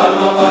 palma.